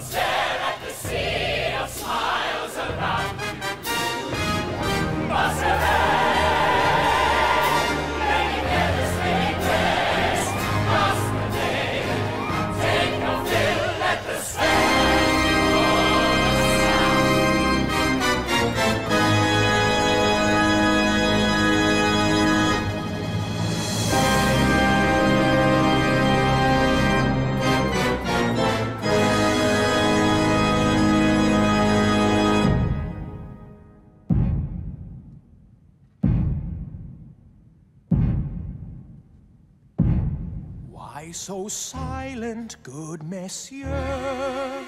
stare at the sea. So silent, good monsieur?